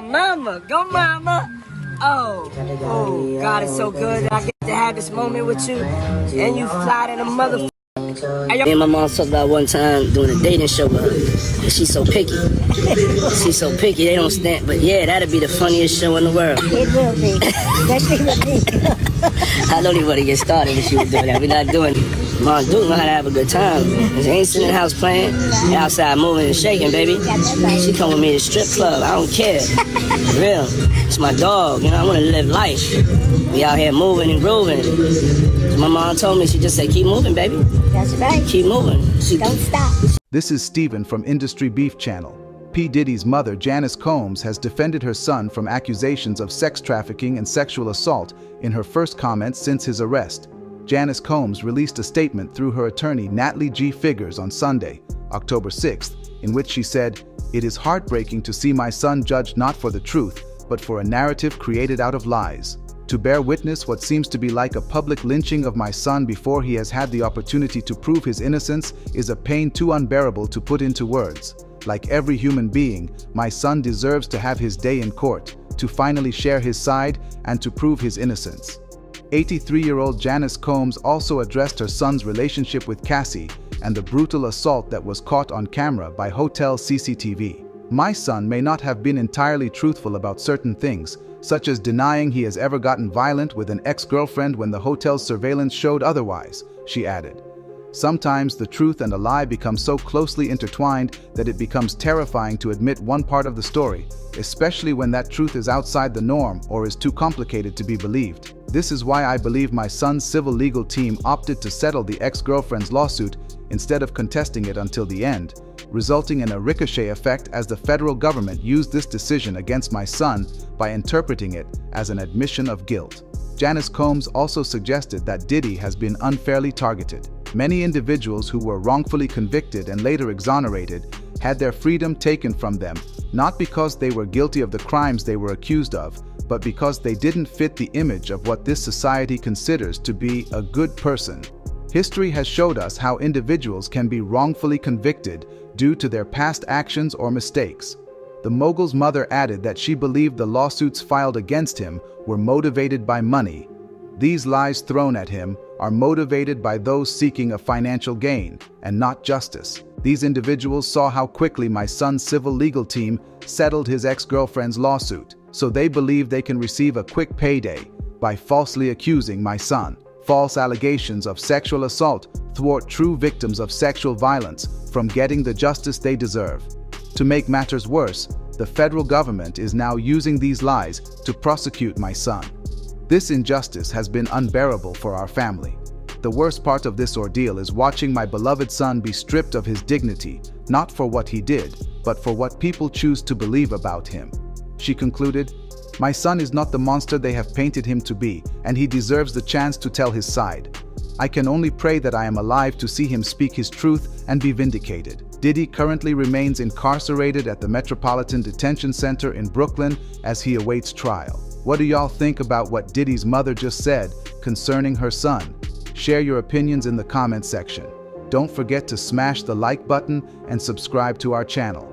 mama. Go mama. Oh, oh, God is so good that I get to have this moment with you, and you fly to the mother. Me and my mom talked about one time doing a dating show with her. And she's so picky. she's so picky, they don't stand. But yeah, that'd be the funniest show in the world. It will be. Especially with me. I don't even want to get started if she was doing that. We're not doing it. Mom Duke know how to have a good time. She ain't sitting in the house playing. They outside moving and shaking, baby. She come with me to strip club. I don't care. For real. It's my dog. You know, I want to live life. We out here moving and grooving. My mom told me, she just said, keep moving, baby. That's right. Keep moving. She, Don't stop. This is Stephen from Industry Beef Channel. P. Diddy's mother, Janice Combs, has defended her son from accusations of sex trafficking and sexual assault in her first comments since his arrest. Janice Combs released a statement through her attorney, Natalie G. Figures, on Sunday, October 6th, in which she said, It is heartbreaking to see my son judged not for the truth, but for a narrative created out of lies. To bear witness what seems to be like a public lynching of my son before he has had the opportunity to prove his innocence is a pain too unbearable to put into words. Like every human being, my son deserves to have his day in court, to finally share his side and to prove his innocence. 83-year-old Janice Combs also addressed her son's relationship with Cassie and the brutal assault that was caught on camera by hotel CCTV. My son may not have been entirely truthful about certain things, such as denying he has ever gotten violent with an ex-girlfriend when the hotel's surveillance showed otherwise, she added. Sometimes the truth and a lie become so closely intertwined that it becomes terrifying to admit one part of the story, especially when that truth is outside the norm or is too complicated to be believed. This is why I believe my son's civil legal team opted to settle the ex-girlfriend's lawsuit instead of contesting it until the end, resulting in a ricochet effect as the federal government used this decision against my son by interpreting it as an admission of guilt. Janice Combs also suggested that Diddy has been unfairly targeted. Many individuals who were wrongfully convicted and later exonerated had their freedom taken from them, not because they were guilty of the crimes they were accused of, but because they didn't fit the image of what this society considers to be a good person. History has showed us how individuals can be wrongfully convicted due to their past actions or mistakes. The mogul's mother added that she believed the lawsuits filed against him were motivated by money. These lies thrown at him are motivated by those seeking a financial gain and not justice. These individuals saw how quickly my son's civil legal team settled his ex-girlfriend's lawsuit so they believe they can receive a quick payday by falsely accusing my son. False allegations of sexual assault thwart true victims of sexual violence from getting the justice they deserve. To make matters worse, the federal government is now using these lies to prosecute my son. This injustice has been unbearable for our family. The worst part of this ordeal is watching my beloved son be stripped of his dignity, not for what he did, but for what people choose to believe about him. She concluded, My son is not the monster they have painted him to be, and he deserves the chance to tell his side. I can only pray that I am alive to see him speak his truth and be vindicated. Diddy currently remains incarcerated at the Metropolitan Detention Center in Brooklyn as he awaits trial. What do y'all think about what Diddy's mother just said concerning her son? Share your opinions in the comments section. Don't forget to smash the like button and subscribe to our channel.